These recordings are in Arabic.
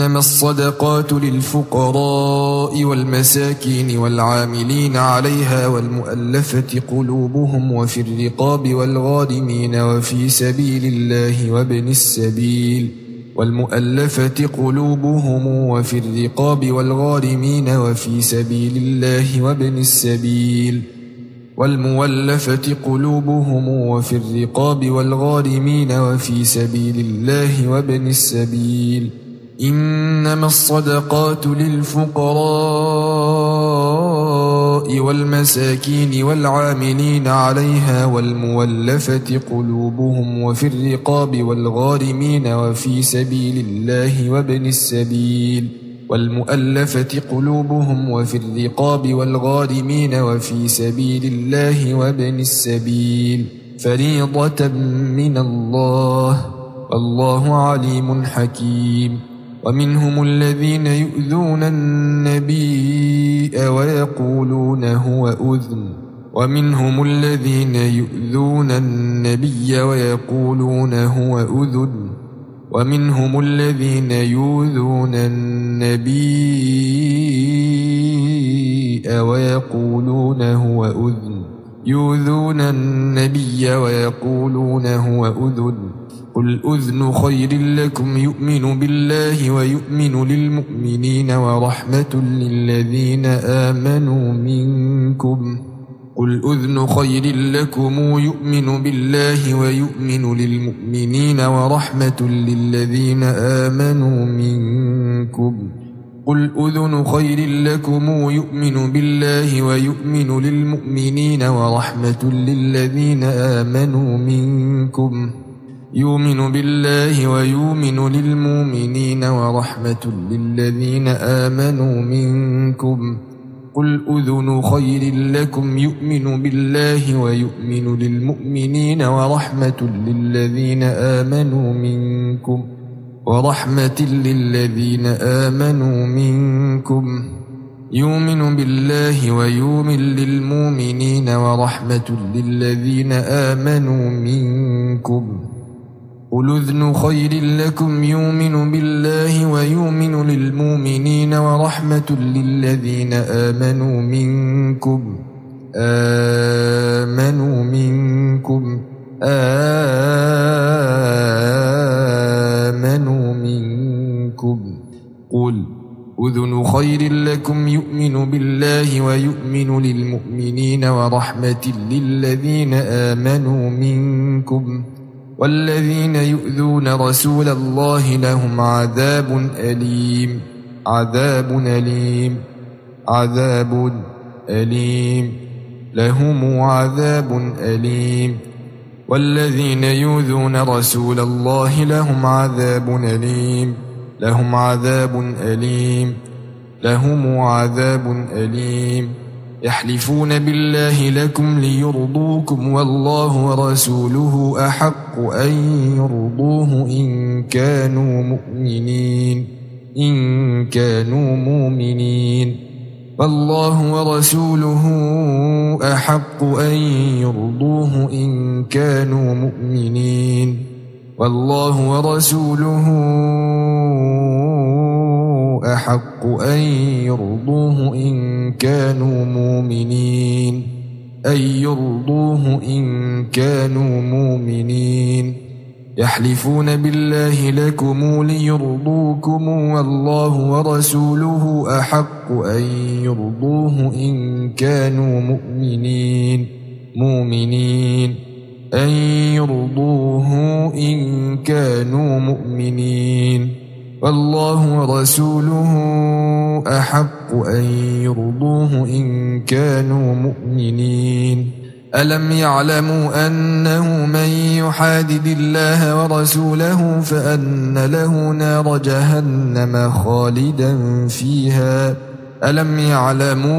إنما الصدقات للفقراء والمساكين والعاملين عليها والمؤلفة قلوبهم وفي الرقاب والغارمين وفي سبيل الله وابن السبيل والمؤلفة قلوبهم وفي الرقاب والغارمين وفي سبيل الله وابن السبيل والمولفة قلوبهم وفي الرقاب والغارمين وفي سبيل الله وابن السبيل إنما الصدقات للفقراء والمساكين والعاملين عليها والمولفة قلوبهم وفي الرقاب والغارمين وفي سبيل الله وابن السبيل والمؤلفة قلوبهم وفي الرقاب والغارمين وفي سبيل الله وابن السبيل فريضة من الله والله عليم حكيم ومنهم الذين يؤذون النبي ويقولون هو أذن. ومنهم الذين يؤذون النبي ويقولون هو أذن. ومنهم الذين يؤذون النبي ويقولون هو أذن. يؤذون النبي ويقولون هو أذن. قل أذن خير لكم يؤمن بالله ويؤمن للمؤمنين ورحمة للذين آمنوا منكم قل أذن خير لكم يؤمن بالله ويؤمن للمؤمنين ورحمة للذين آمنوا منكم قل أذن خير لكم يؤمن بالله ويؤمن للمؤمنين ورحمة للذين آمنوا منكم يؤمن بالله ويؤمن للمؤمنين ورحمة للذين آمنوا منكم. قل أذن خير لكم. يؤمن بالله ويؤمن للمؤمنين ورحمة للذين آمنوا منكم. ورحمة للذين آمنوا منكم. يؤمن بالله ويؤمن للمؤمنين ورحمة للذين آمنوا منكم. قل اذن خير لكم يؤمن بالله ويؤمن للمؤمنين ورحمة للذين آمنوا منكم. آمنوا منكم. آمنوا منكم. قل أذن خير لكم يؤمن بالله ويؤمن للمؤمنين ورحمة للذين آمنوا منكم. والذين يؤذون رسول الله لهم عذاب أليم. عذاب أليم. عذاب أليم. لهم عذاب أليم. والذين يؤذون رسول الله لهم عذاب أليم. لهم عذاب أليم. لهم عذاب أليم. يحلفون بالله لكم ليرضوكم والله ورسوله أحق أن يرضوه إن كانوا مؤمنين إن كانوا مؤمنين. والله ورسوله أحق أن يرضوه إن كانوا مؤمنين. والله ورسوله أحق أن يرضوه إن كانوا مؤمنين. أن يرضوه إن كانوا مؤمنين. يحلفون بالله لكم ليرضوكم والله ورسوله أحق أن يرضوه إن كانوا مؤمنين. مؤمنين. أن يرضوه إن كانوا مؤمنين. والله ورسوله أحق أن يرضوه إن كانوا مؤمنين. ألم يعلموا أنه من يحادد الله ورسوله فأن له نار جهنم خالدا فيها؟ ألم يعلموا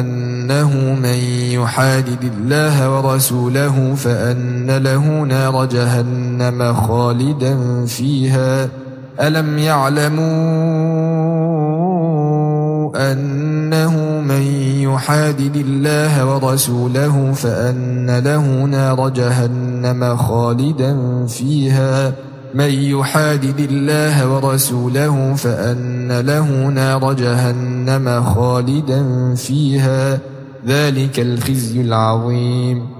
أنه من يحادد الله ورسوله فأن له نار جهنم خالدا فيها؟ ألم يعلموا أنه من يحادد الله ورسوله فأن له نار جهنم خالدا فيها؟ من يحادد الله ورسوله فأن له نار جهنم خالدا فيها؟ ذلك الخزي العظيم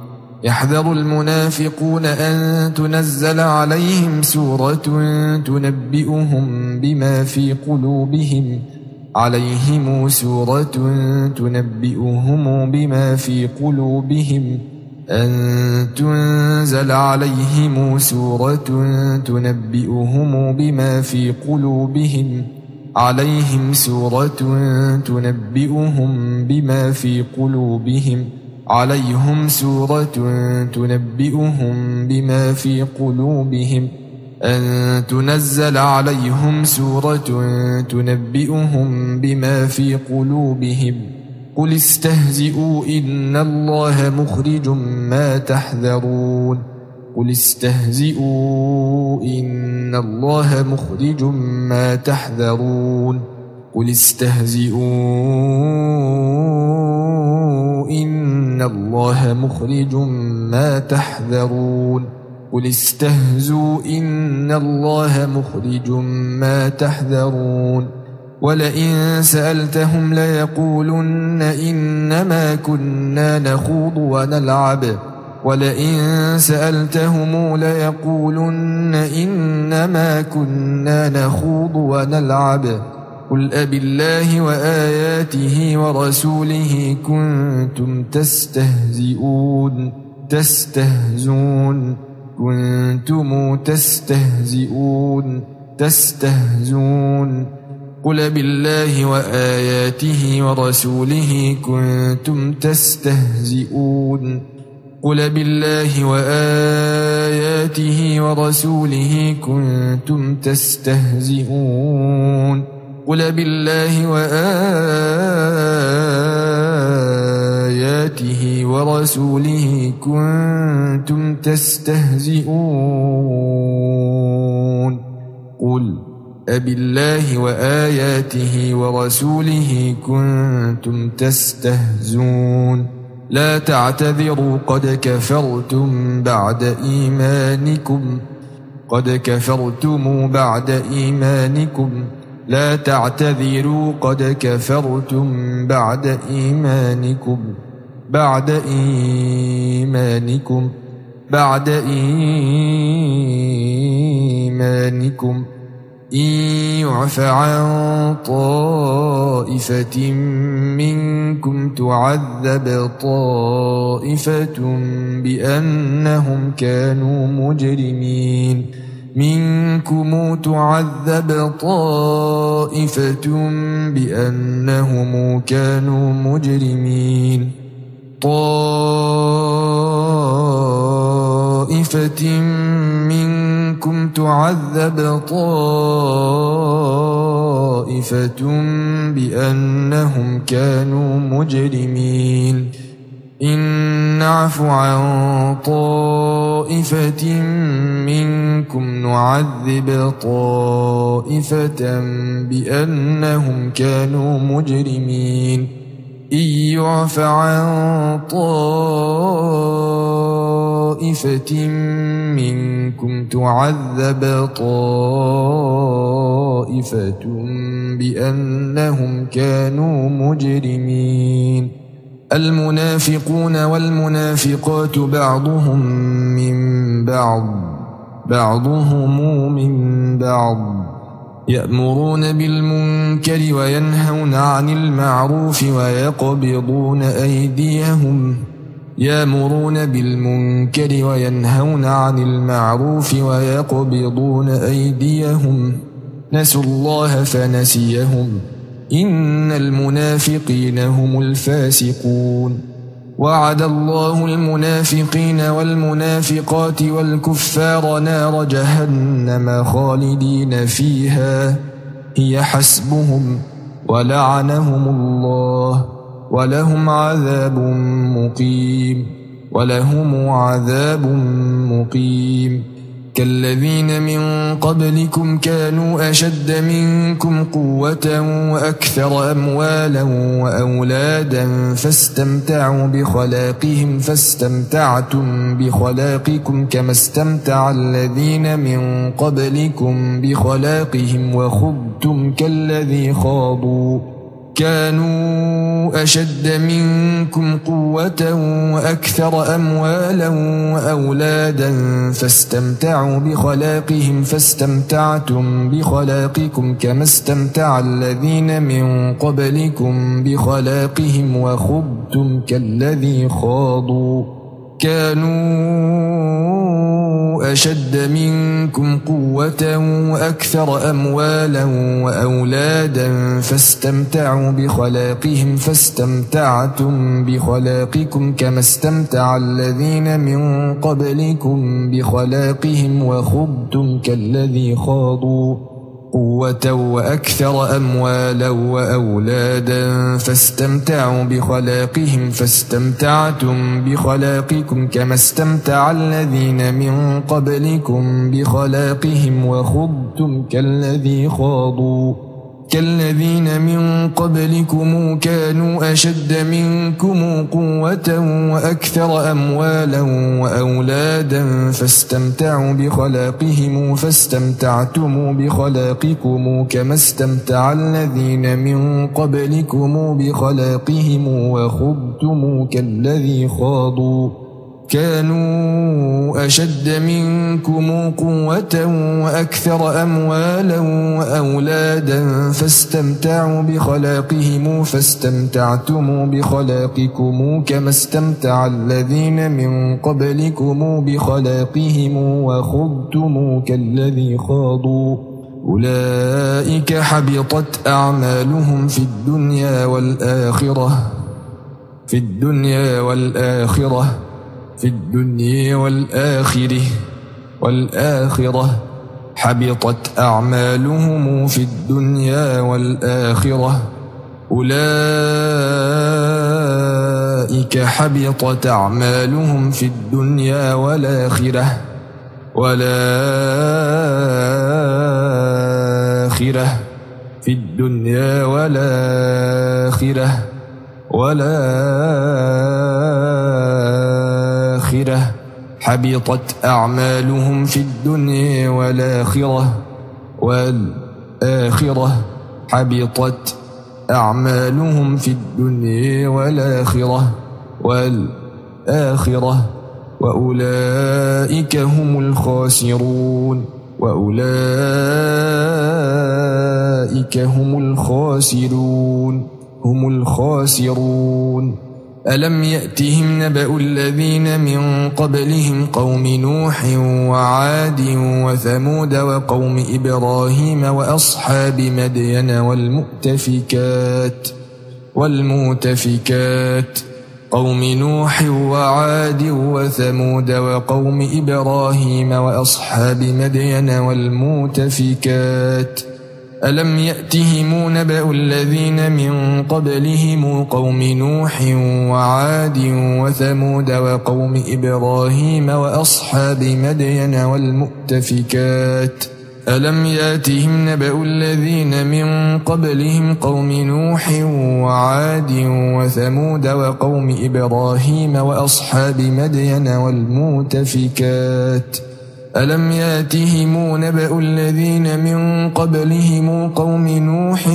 يحذر المنافقون أن تنزل عليهم سورة تنبئهم بما في قلوبهم. عليهم سورة تنبئهم بما في قلوبهم. أن تنزل عليهم سورة تنبئهم بما في قلوبهم. عليهم سورة تنبئهم بما في قلوبهم. عليهم سورة تنبئهم بما في قلوبهم أن تنزل عليهم سورة تنبئهم بما في قلوبهم. قل استهزئوا إن الله مخرج ما تحذرون. قل استهزئوا إن الله مخرج ما تحذرون. قل استهزئوا إن الله مخرج ما تحذرون قل استهزوا إن الله مخرج ما تحذرون ولئن سألتهم ليقولن إنما كنا نخوض ونلعب ولئن سألتهم ليقولن إنما كنا نخوض ونلعب قل أب الله وآياته ورسوله كنتم تستهزئون تستهزون كنتم تستهزئون تستهزون قل بالله وآياته ورسوله كنتم تستهزئون قل بالله وآياته ورسوله كنتم تستهزئون قل بالله وآياته ورسوله كنتم تستهزئون. قل أب الله وآياته ورسوله كنتم تستهزون لا تعتذروا قد كفرتم بعد إيمانكم. قد كفرتم بعد إيمانكم. لا تعتذروا قد كفرتم بعد إيمانكم بعد إيمانكم بعد إيمانكم. إن يعف عن طائفة منكم تعذب طائفة بأنهم كانوا مجرمين. منكم تعذب طائفة بأنهم كانوا مجرمين. طائفة منكم تعذب طائفة بأنهم كانوا مجرمين. إن نعف عن طائفة منكم نعذب طائفة بأنهم كانوا مجرمين. إن يعف عن طائفة منكم تعذب طائفة بأنهم كانوا مجرمين. المنافقون والمنافقات بعضهم من بعض بعضهم من بعض. يأمرون بالمنكر وينهون عن المعروف ويقبضون أيديهم. يأمرون بالمنكر وينهون عن المعروف ويقبضون أيديهم. نسوا الله فنسيهم. إن المنافقين هم الفاسقون. وعد الله المنافقين والمنافقات والكفار نار جهنم خالدين فيها. هي حسبهم ولعنهم الله ولهم عذاب مقيم. ولهم عذاب مقيم. كالذين من قبلكم كانوا أشد منكم قوة وأكثر أموالا وأولادا فاستمتعوا بخلاقهم فاستمتعتم بخلاقكم كما استمتع الذين من قبلكم بخلاقهم وخبتم كالذي خاضوا. كانوا أشد منكم قوة وأكثر أموالا وأولادا فاستمتعوا بخلاقهم فاستمتعتم بخلاقكم كما استمتع الذين من قبلكم بخلاقهم وخبتم كالذي خاضوا كانوا أشد منكم قوة وأكثر أموالا وأولادا فاستمتعوا بخلاقهم فاستمتعتم بخلاقكم كما استمتع الذين من قبلكم بخلاقهم وخضتم كالذي خاضوا قوة وأكثر أموالا وأولادا فاستمتعوا بخلاقهم فاستمتعتم بخلاقكم كما استمتع الذين من قبلكم بخلاقهم وخضتم كالذي خاضوا كالذين من قبلكم كانوا أشد منكم قوة وأكثر أموالا وأولادا فاستمتعوا بخلاقهم فاستمتعتم بخلاقكم كما استمتع الذين من قبلكم بخلاقهم وخضتم كالذي خاضوا. كانوا أشد منكم قوة وأكثر أموالا وأولادا فاستمتعوا بخلاقهم فاستمتعتم بخلاقكم كما استمتع الذين من قبلكم بخلاقهم وخضتم كالذي خاضوا. أولئك حبطت أعمالهم في الدنيا والآخرة في الدنيا والآخرة. في الدنيا والآخرة والآخرة حبطت أعمالهم في الدنيا والآخرة. أولئك حبطت أعمالهم في الدنيا والآخرة والآخرة في الدنيا والآخرة. والآخرة حبطت أعمالهم في الدنيا والآخرة والآخرة حبطت أعمالهم في الدنيا والآخرة والآخرة وأولئك هم الخاسرون وأولئك هم الخاسرون هم الخاسرون. ألم يأتهم نبأ الذين من قبلهم قوم نوح وعاد وثمود وقوم إبراهيم وأصحاب مدين والمؤتفكات والمؤتفكات قوم نوح وعاد وثمود وقوم إبراهيم وأصحاب مدين والمؤتفكات ألم يأتهم نبأ الذين من قبلهم قوم نوح وعاد وثمود وقوم إبراهيم وأصحاب مدين والمؤتفكات ألم ياتهم نبأ الذين من قبلهم قوم نوح وعاد وثمود وقوم إبراهيم وأصحاب مدين والمؤتفكات ألم يأتهم نبأ الذين من قبلهم قوم نوح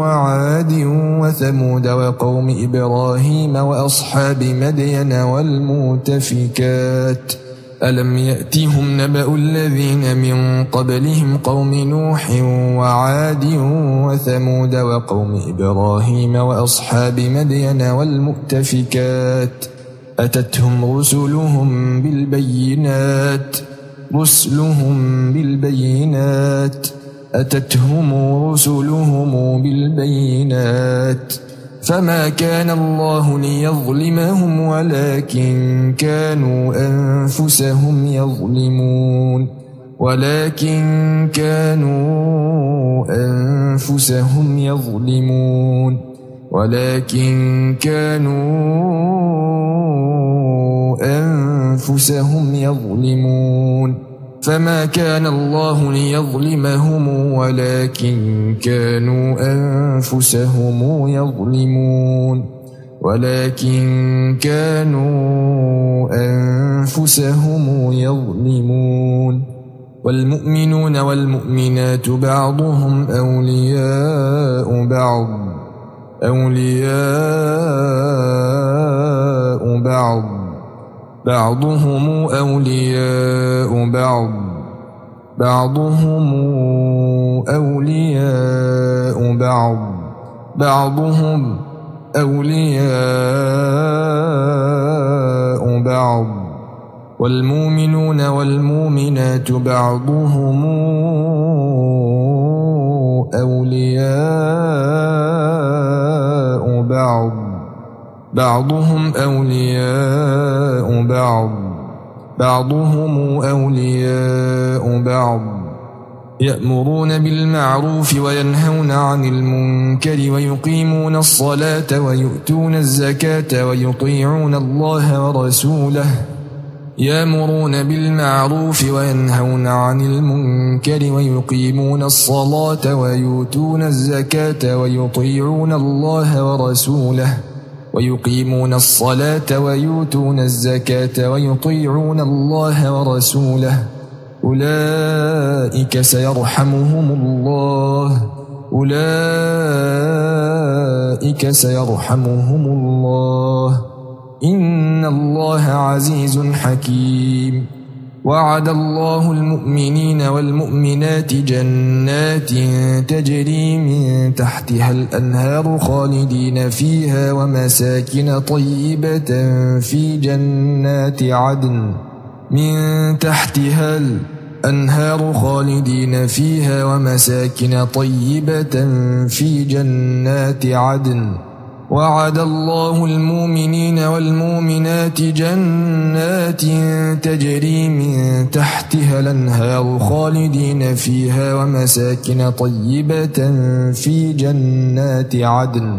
وعاد وثمود وقوم إبراهيم وأصحاب مدين والمؤتفكات؟ ألم يأتهم نبأ الذين من قبلهم قوم نوح وعاد وثمود وقوم إبراهيم وأصحاب مدين والمؤتفكات؟ أتتهم رسلهم بالبينات؟ رسلهم بالبينات. أتتهم رسلهم بالبينات. فما كان الله ليظلمهم ولكن كانوا أنفسهم يظلمون. ولكن كانوا أنفسهم يظلمون. ولكن كانوا أنفسهم يظلمون. فما كان الله ليظلمهم ولكن كانوا أنفسهم يظلمون. ولكن كانوا أنفسهم يظلمون. والمؤمنون والمؤمنات بعضهم أولياء بعض. أولياء بعض. بعضهم أولياء بعض. بعضهم أولياء بعض. بعضهم أولياء بعض. والمؤمنون والمؤمنات بعضهم أولياء بعض. بعضهم أولياء بعض. بعضهم أولياء بعض. يأمرون بالمعروف وينهون عن المنكر ويقيمون الصلاة ويؤتون الزكاة ويطيعون الله ورسوله. يامرون بالمعروف وينهون عن المنكر ويقيمون الصلاة ويؤتون الزكاة ويطيعون الله ورسوله ويقيمون الصلاة ويؤتون الزكاة ويطيعون الله ورسوله. أولئك سيرحمهم الله. أولئك سيرحمهم الله. إن الله عزيز حكيم. وعد الله المؤمنين والمؤمنات جنات تجري من تحتها الأنهار خالدين فيها ومساكن طيبة في جنات عدن من تحتها الأنهار خالدين فيها ومساكن طيبة في جنات عدن. وعد الله المؤمنين والمؤمنات جنات تجري من تحتها الأنهار خالدين فيها ومساكن طيبة في جنات عدن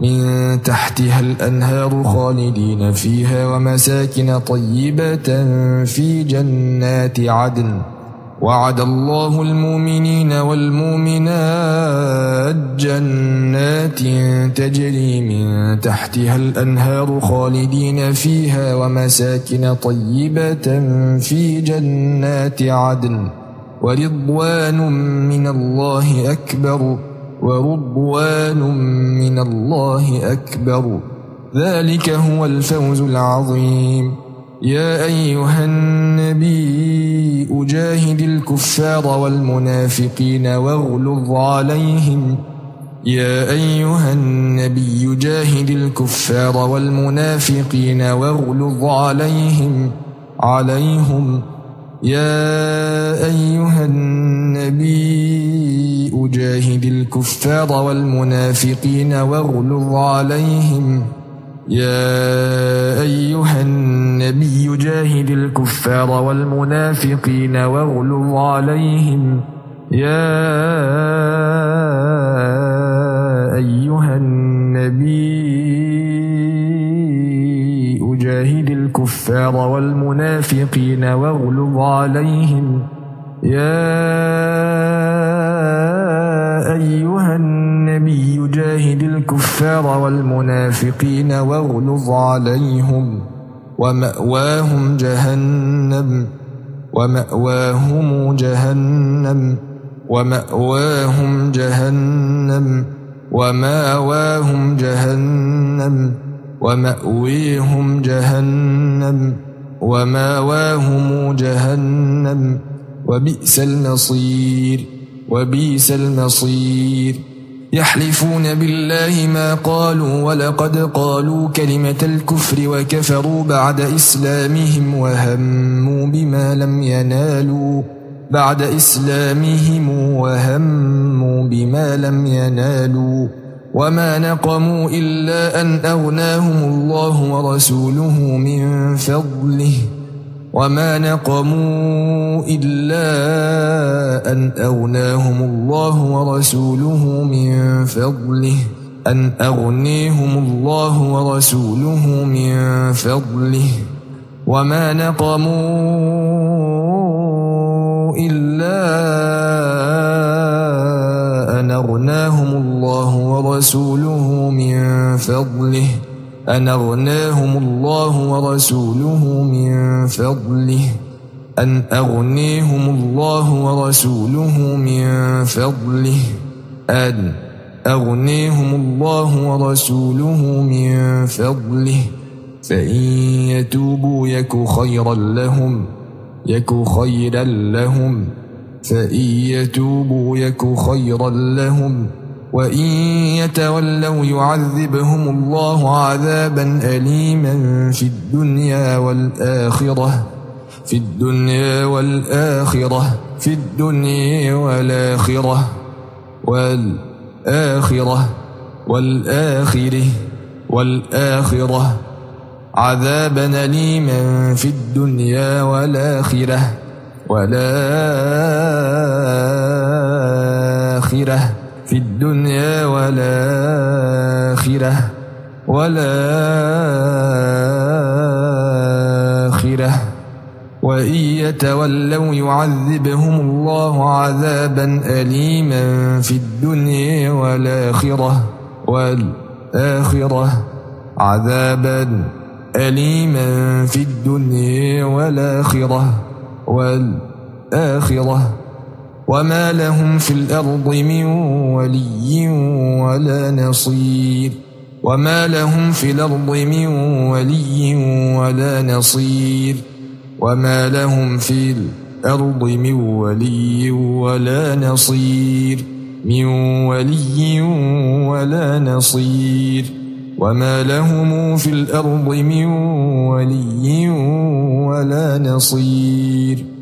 من تحتها الأنهار خالدين فيها ومساكن طيبة في جنات عدن وعد الله المؤمنين والمؤمنات جنات تجري من تحتها الأنهار خالدين فيها ومساكن طيبة في جنات عدن ورضوان من الله أكبر ورضوان من الله أكبر. ذلك هو الفوز العظيم. يا أيها النبي أجاهد الكفار والمنافقين واغلظ عليهم. يا أيها النبي جاهد الكفار والمنافقين واغلظ عليهم عليهم. يا أيها النبي أجاهد الكفار والمنافقين واغلظ عليهم. يا أيها النبي جاهد الكفار والمنافقين واغلظ عليهم. يا أيها النبي أجاهد الكفار والمنافقين واغلظ عليهم. يا أيها النبي جاهد الكفار والمنافقين واغلظ عليهم ومأواهم جهنم ومأواهم جهنم ومأواهم جهنم ومأواهم جهنم ومأويهم جهنم ومأواهم جهنم وبئس المصير وبئس المصير. يحلفون بالله ما قالوا ولقد قالوا كلمة الكفر وكفروا بعد إسلامهم وهموا بما لم ينالوا بعد إسلامهم وهموا بما لم ينالوا وما نقموا إلا أن أغناهم الله ورسوله من فضله وما نقموا إلا أن أغناهم الله ورسوله من فضله أن أغنيهم الله ورسوله من فضله وما نقموا إلا أن أغناهم الله ورسوله من فضله أن أغناهم الله ورسوله من فضله أن أغنيهم الله ورسوله من فضله أن أغنيهم الله ورسوله من فضله فإن يتوبوا يك خيرا لهم يك خيرا لهم فإن يتوبوا يك خيرا لهم وإن يتولوا يعذبهم الله عذابا أليما في الدنيا والآخرة في الدنيا والآخرة في الدنيا والآخرة والآخرة والآخرة والآخرة عذابا أليما في الدنيا والآخرة والآخرة في الدنيا والآخرة والآخرة. وإن يتولوا يعذبهم الله عذابا أليما في الدنيا والآخرة والآخرة. عذابا أليما في الدنيا والآخرة والآخرة. وما لهم في الأرض من ولي ولا نصير وما لهم في الأرض من ولي ولا نصير وما لهم في الأرض من ولي ولا نصير من ولي ولا نصير وما لهم في الأرض من ولي ولا نصير